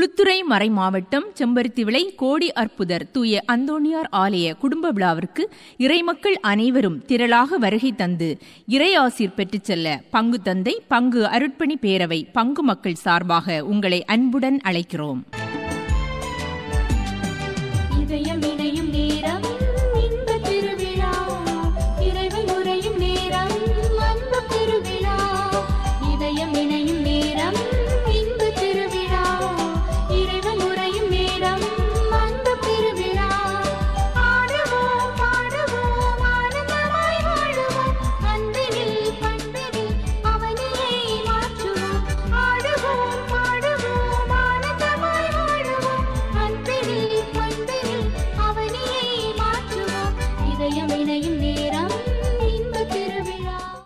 குளுத்துறை மறை மாவட்டம் செம்பருத்தி விளை கோடி அற்புதர் தூய அந்தோணியார் ஆலய குடும்ப விழாவிற்கு இறைமக்கள் அனைவரும் திரளாக வருகை தந்து இறை ஆசிர் பெற்றுச் செல்ல பங்கு தந்தை பங்கு அருட்பணி பேரவை பங்கு மக்கள் சார்பாக உங்களை அன்புடன் அழைக்கிறோம். மழையும் நினையும் நேரம்